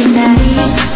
Everybody,